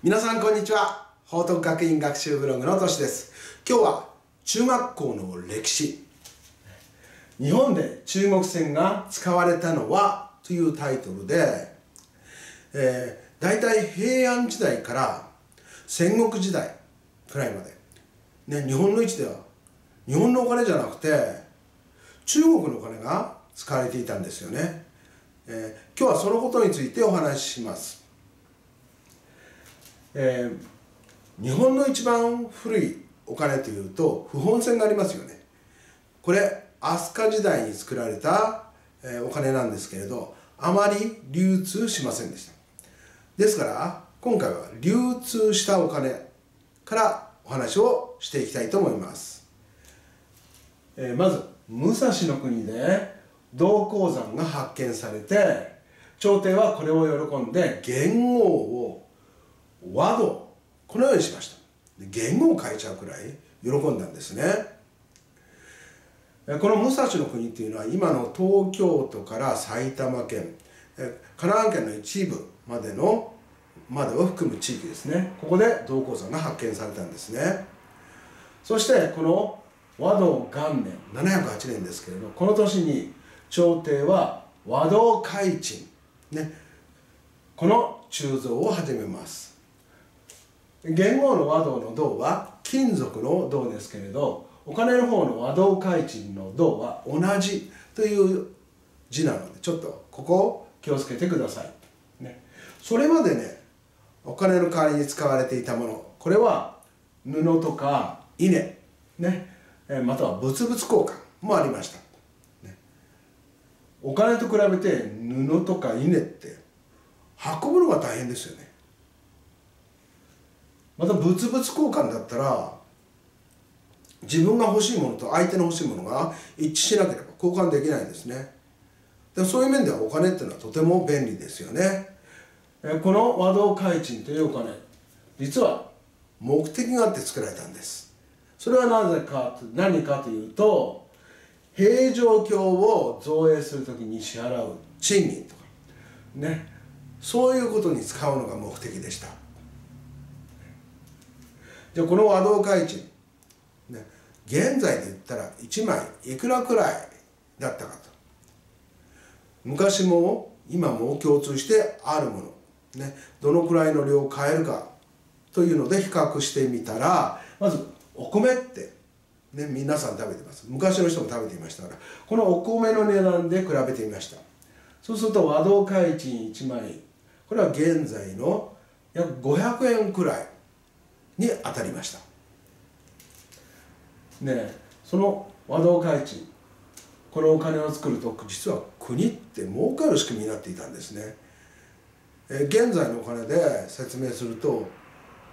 皆さんこんにちは。報徳学院学習ブログのとしです。今日は中学校の歴史。日本で中国船が使われたのはというタイトルで、えー、大体平安時代から戦国時代くらいまで、ね、日本の位置では日本のお金じゃなくて中国のお金が使われていたんですよね、えー、今日はそのことについてお話しします。えー、日本の一番古いお金というと不本線がありますよね。これ飛鳥時代に作られた、えー、お金なんですけれどあまり流通しませんでした。ですから今回は流通したお金からお話をしていきたいと思います、えー、まず武蔵の国で銅鉱山が発見されて朝廷はこれを喜んで元号を和道このようにしました。言語を変えちゃうくらい喜んだんですね。この武蔵の国っていうのは今の東京都から埼玉県神奈川県の一部までのまでを含む地域ですね。ここで銅鉱山が発見されたんですね。そしてこの和道元年708年ですけれどこの年に朝廷は和道開鎮ねこの鋳造を始めます。元号の和道の銅は金属の銅ですけれどお金の方の和道開鎮の銅は同じという字なのでちょっとここを気をつけてください、ね、それまでねお金の代わりに使われていたものこれは布とか稲。ね。または物々交換もありました、お金と比べて布とか稲って運ぶのが大変ですよね。また物々交換だったら自分が欲しいものと相手の欲しいものが一致しなければ交換できないんですね。でそういう面ではお金っていうのはとても便利ですよね。この和道開鎮というお金実は目的があって作られたんです。それはなぜか何かというと平城京を造営するときに支払う賃金とかね。そういうことに使うのが目的でした。じゃあこの和道開地、ね、現在で言ったら1枚いくらくらいだったかと。昔も今も共通してあるもの、ね、どのくらいの量を買えるかというので比較してみたらまずお米って、ね、皆さん食べてます。昔の人も食べていましたからこのお米の値段で比べてみました。そうすると和道開賃1枚これは現在の約500円くらい。に当たりました。ねその和道会地このお金を作ると実は国って儲かる仕組みになっていたんですね。え現在のお金で説明すると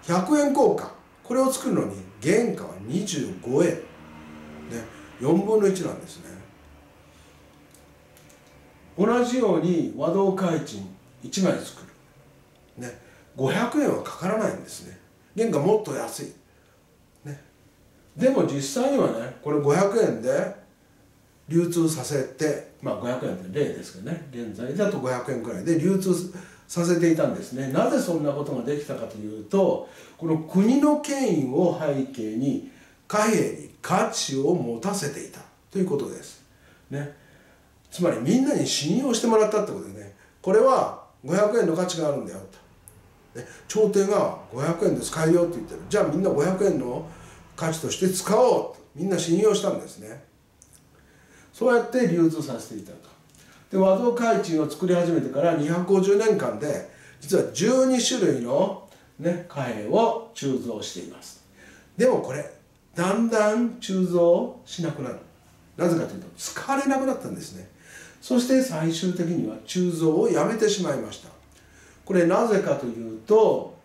100円硬貨これを作るのに原価は25円、ね、4分の1なんですね。同じように和道開賃1枚作る、ね、500円はかからないんですね。原価もっと安い、ね、でも実際にはねこれ500円で流通させてまあ500円って例ですけどね現在だと500円くらいで流通させていたんですね。なぜそんなことができたかというとこの国の権威を背景に貨幣に価値を持たせていたということです、ね、つまりみんなに信用してもらったってことでね。これは500円の価値があるんだよと、朝廷が500円で使えよって言ってる。じゃあみんな500円の価値として使おう。とみんな信用したんですね。そうやって流通させていたと。で和道開鎮を作り始めてから250年間で実は12種類の、ね、貨幣を鋳造しています。でもこれだんだん鋳造しなくなる。なぜかというと使われなくなったんですね。そして最終的には鋳造をやめてしまいました。これなぜかというと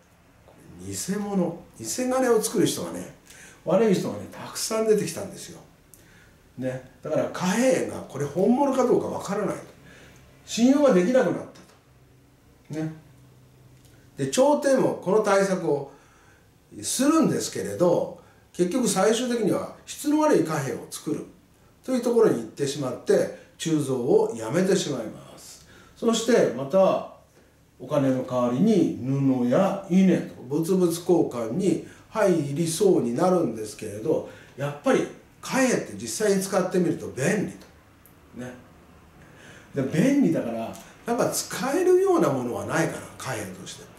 偽物偽金を作る人がね悪い人がねたくさん出てきたんですよ、ね、だから貨幣がこれ本物かどうかわからない。信用ができなくなったと。ね。で朝廷もこの対策をするんですけれど結局最終的には質の悪い貨幣を作る。というところに行ってしまって鋳造をやめてしまいます。そしてまたお金の代わりに布や稲と。物々交換に入りそうになるんですけれどやっぱり貨幣って実際に使ってみると便利と。ね。で便利だからなんか使えるようなものはないかな貨幣として。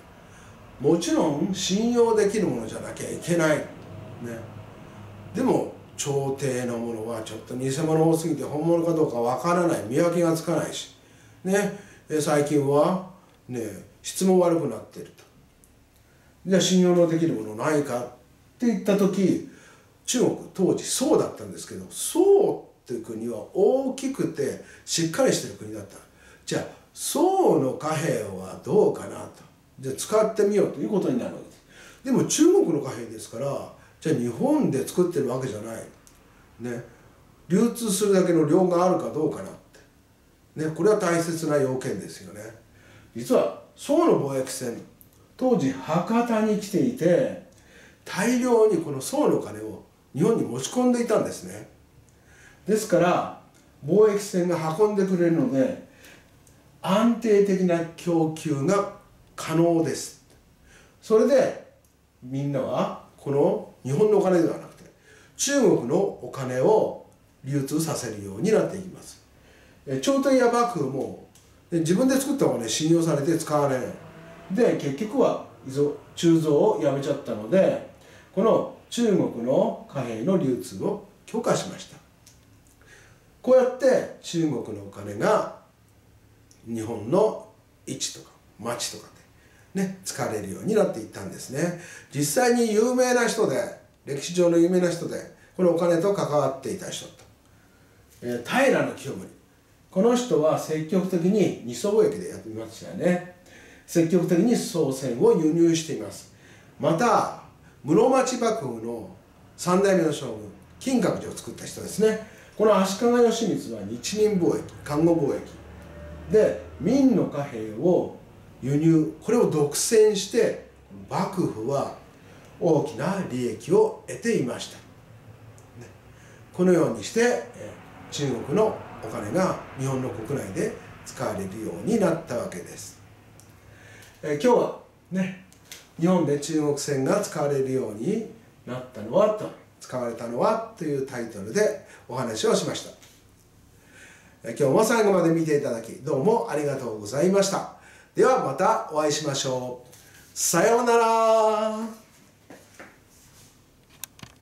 もちろん信用できるものじゃなきゃいけない。ね。でも朝廷のものはちょっと偽物多すぎて本物かどうかわからない。見分けがつかないし。ね。最近はね質も悪くなっていると。じゃあ信用のできるものないかって言った時中国当時宋だったんですけど宋っていう国は大きくてしっかりしてる国だった。じゃあ宋の貨幣はどうかなと。じゃあ使ってみようということになるわけです。でも中国の貨幣ですからじゃあ日本で作ってるわけじゃない。ね流通するだけの量があるかどうかなって。ねこれは大切な要件ですよね。実は宋の貿易船当時博多に来ていて大量にこの宋の金を日本に持ち込んでいたんですね。ですから貿易船が運んでくれるので安定的な供給が可能です。それでみんなはこの日本のお金ではなくて中国のお金を流通させるようになっていきます。朝廷や幕府もで自分で作ったお金信用されて使われないで結局は鋳造をやめちゃったのでこの中国の貨幣の流通を許可しました。こうやって中国のお金が日本の位置とか町とかでね使われるようになっていったんですね。実際に有名な人で歴史上の有名な人でこのお金と関わっていた人と、えー、平清盛。この人は積極的に二層貿易でやってみましたよね。積極的に宋銭を輸入しています。また室町幕府の三代目の将軍金閣寺を作った人ですね。この足利義満は日民貿易看護貿易。で明の貨幣を輸入これを独占して幕府は大きな利益を得ていました、このようにして中国のお金が日本の国内で使われるようになったわけです。え今日はね日本で中国船が使われるようになったのはと使われたのはというタイトルでお話をしました。今日も最後まで見ていただきどうもありがとうございました。ではまたお会いしましょう。さようなら。